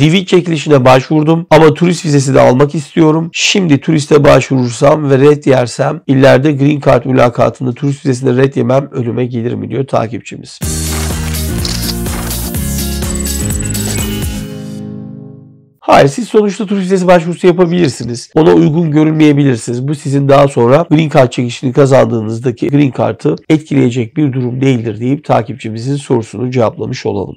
DV çekilişine başvurdum ama turist vizesi de almak istiyorum. Şimdi turiste başvurursam ve red yersem ileride green card mülakatında turist vizesinde red yemem önüme gelir mi diyor takipçimiz. Hayır siz sonuçta turist vizesi başvurusu yapabilirsiniz. Ona uygun görünmeyebilirsiniz. Bu sizin daha sonra Green Card çekişini kazandığınızdaki Green Card'ı etkileyecek bir durum değildir deyip takipçimizin sorusunu cevaplamış olalım.